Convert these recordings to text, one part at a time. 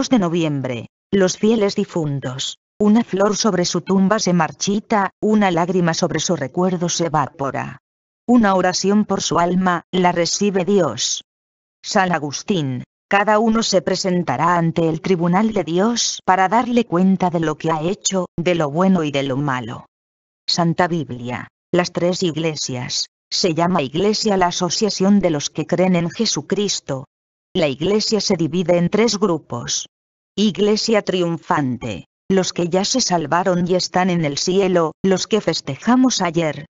2 de noviembre. Los fieles difuntos. Una flor sobre su tumba se marchita, una lágrima sobre su recuerdo se evapora. Una oración por su alma, la recibe Dios. San Agustín. Cada uno se presentará ante el tribunal de Dios para darle cuenta de lo que ha hecho, de lo bueno y de lo malo. Santa Biblia. Las tres iglesias. Se llama Iglesia la asociación de los que creen en Jesucristo. La Iglesia se divide en tres grupos. Iglesia triunfante. Los que ya se salvaron y están en el cielo, los que festejamos ayer.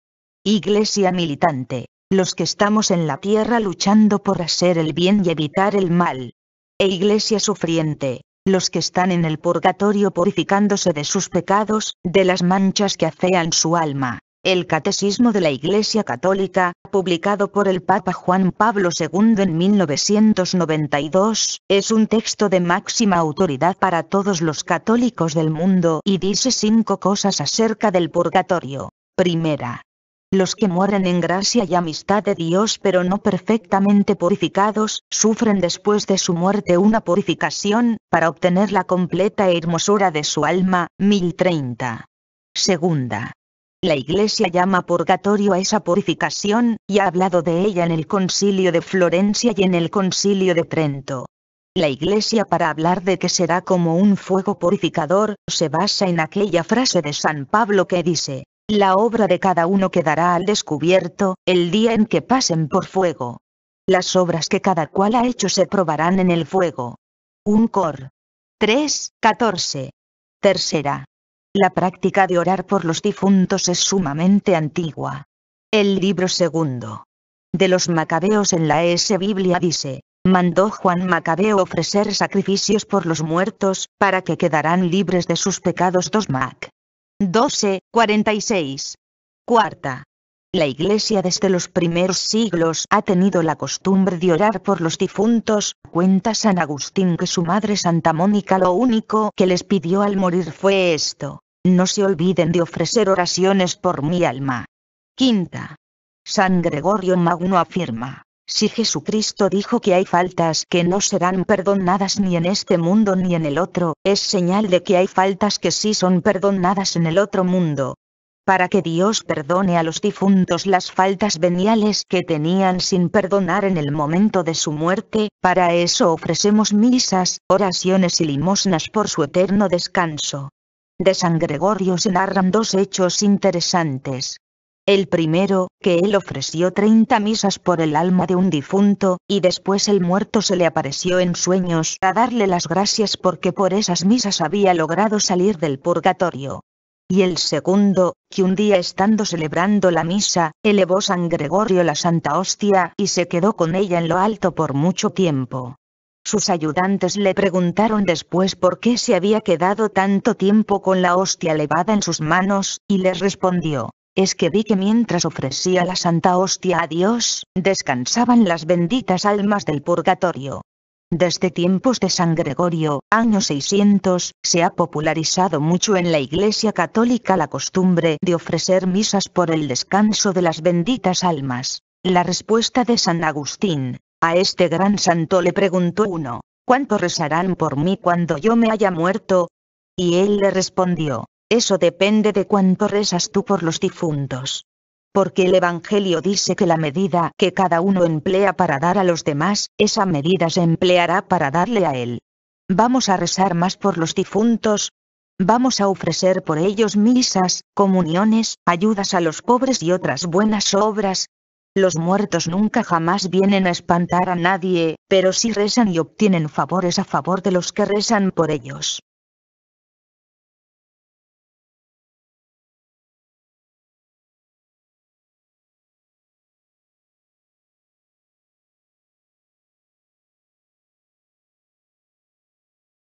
Iglesia militante. Los que estamos en la tierra luchando por hacer el bien y evitar el mal. E Iglesia sufriente. Los que están en el purgatorio purificándose de sus pecados, de las manchas que afean su alma. El Catecismo de la Iglesia Católica, publicado por el Papa Juan Pablo II en 1992, es un texto de máxima autoridad para todos los católicos del mundo y dice cinco cosas acerca del purgatorio. Primera. Los que mueren en gracia y amistad de Dios pero no perfectamente purificados, sufren después de su muerte una purificación, para obtener la completa hermosura de su alma. 1030. Segunda la Iglesia llama purgatorio a esa purificación, y ha hablado de ella en el concilio de Florencia y en el concilio de Trento. La Iglesia para hablar de que será como un fuego purificador, se basa en aquella frase de San Pablo que dice, la obra de cada uno quedará al descubierto, el día en que pasen por fuego. Las obras que cada cual ha hecho se probarán en el fuego. Un cor. 3, 14. Tercera. La práctica de orar por los difuntos es sumamente antigua. El libro segundo de los Macabeos en la S. Biblia dice, mandó Juan Macabeo ofrecer sacrificios por los muertos, para que quedarán libres de sus pecados 2 Mac. 12, 46. Cuarta. La Iglesia desde los primeros siglos ha tenido la costumbre de orar por los difuntos, cuenta San Agustín que su madre Santa Mónica lo único que les pidió al morir fue esto, no se olviden de ofrecer oraciones por mi alma. Quinta. San Gregorio Magno afirma, si Jesucristo dijo que hay faltas que no serán perdonadas ni en este mundo ni en el otro, es señal de que hay faltas que sí son perdonadas en el otro mundo. Para que Dios perdone a los difuntos las faltas veniales que tenían sin perdonar en el momento de su muerte, para eso ofrecemos misas, oraciones y limosnas por su eterno descanso. De San Gregorio se narran dos hechos interesantes. El primero, que él ofreció 30 misas por el alma de un difunto, y después el muerto se le apareció en sueños a darle las gracias porque por esas misas había logrado salir del purgatorio. Y el segundo, que un día estando celebrando la misa, elevó San Gregorio la Santa Hostia y se quedó con ella en lo alto por mucho tiempo. Sus ayudantes le preguntaron después por qué se había quedado tanto tiempo con la hostia elevada en sus manos, y les respondió, es que vi que mientras ofrecía la Santa Hostia a Dios, descansaban las benditas almas del purgatorio. Desde tiempos de San Gregorio, año 600, se ha popularizado mucho en la Iglesia Católica la costumbre de ofrecer misas por el descanso de las benditas almas. La respuesta de San Agustín, a este gran santo le preguntó uno, ¿cuánto rezarán por mí cuando yo me haya muerto? Y él le respondió, eso depende de cuánto rezas tú por los difuntos. Porque el Evangelio dice que la medida que cada uno emplea para dar a los demás, esa medida se empleará para darle a él. Vamos a rezar más por los difuntos, Vamos a ofrecer por ellos misas, comuniones, ayudas a los pobres y otras buenas obras, los muertos nunca jamás vienen a espantar a nadie, pero sí rezan y obtienen favores a favor de los que rezan por ellos.